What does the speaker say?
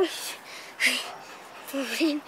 はい。